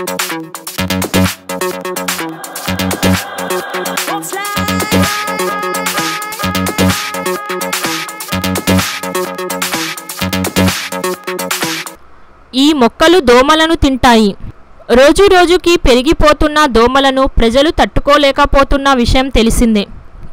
ఈ మొక్కలు దోమలను తింటాయి. రోజు రోజుకి పెరిగిపోతున్న దోమలను ప్రజలు తట్టుకోలేకపోతున్న విషయం తెలిసిందే.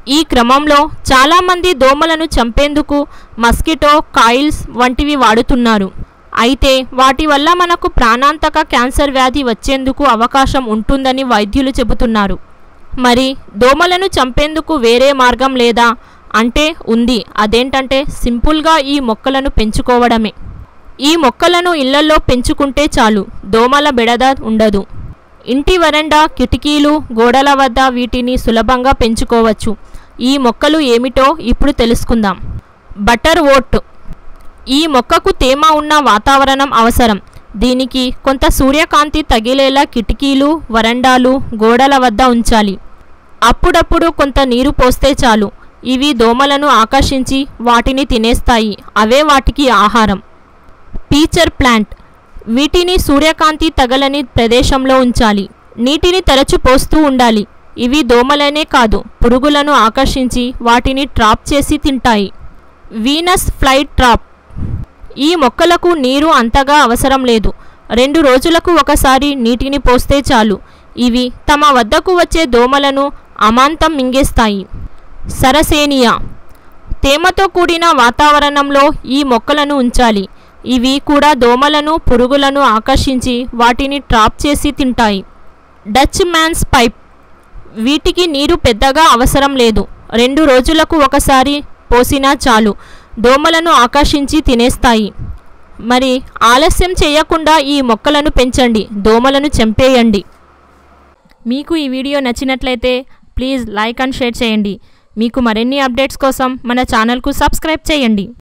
ఈ క్రమంలో చాలామంది దోమలను చంపేందుకు మస్కిటో కాయిల్స్ వంటివి వాడుతున్నారు. అయితే వాటి వల్ల మనకు ప్రాణాంతక క్యాన్సర్ వ్యాధి వచ్చేందుకు అవకాశం ఉంటుందని వైద్యులు చెబుతున్నారు. మరి దోమలను చంపేందుకు వేరే మార్గం లేదా? అంటే ఉంది. అదేంటంటే సింపుల్గా ఈ మొక్కలను పెంచుకోవడమే. ఈ మొక్కలను ఇళ్ళలో పెంచుకుంటే చాలు. దోమల బెడద ఉండదు. ఇంటి వరండా కిటికీలు గోడల వద్ద వీటిని సులభంగా పెంచుకోవచ్చు. ఈ మొక్కలు ఏమిటో ఇప్పుడు తెలుసుకుందాం. బటర్ ఓట్ ఈ మొక్కకు తేమ ఉన్న వాతావరణం అవసరం. దీనికి కొంత సూర్యకాంతి తగిలేలా కిటికీలు వరండాలు గోడల వద్ద ఉంచాలి. అప్పుడప్పుడు కొంత నీరు పోస్తే చాలు. ఇవి దోమలను ఆకర్షించి వాటిని తినేస్తాయి. అవే వాటికి ఆహారం. Pitcher plant. వీటిని సూర్యకాంతి తగలని ప్రదేశంలో ఉంచాలి. నీటిని తరచు పోస్తూ ఉండాలి. ఇవి దోమలనే కాదు పురుగులను ఆకర్షించి వాటిని ట్రాప్ చేసి తింటాయి. Venus flytrap. ఈ మొక్కలకు నీరు అంతగా అవసరం లేదు. రెండు రోజులకు ఒకసారి నీటిని పోస్తే చాలు. ఇవి తమ వద్దకు వచ్చే దోమలను అమాంతం మింగేస్తాయి. సరసేనియా. తేమతో కూడిన వాతావరణంలో ఈ మొక్కలను ఉంచాలి. ఇవి కూడా దోమలను పురుగులను ఆకర్షించి వాటిని ట్రాప్ చేసి తింటాయి. Dutchman's pipe. వీటికి నీరు పెద్దగా అవసరం లేదు. రెండు రోజులకు ఒకసారి పోసినా చాలు. దోమలను ఆకర్షించి తినేస్తాయి. మరి ఆలస్యం చేయకుండా ఈ మొక్కలను పెంచండి. దోమలను చంపేయండి. మీకు ఈ వీడియో నచ్చినట్లయితే ప్లీజ్ లైక్ అండ్ షేర్ చేయండి. మీకు మరిన్ని అప్డేట్స్ కోసం మన ఛానల్కు సబ్స్క్రైబ్ చేయండి.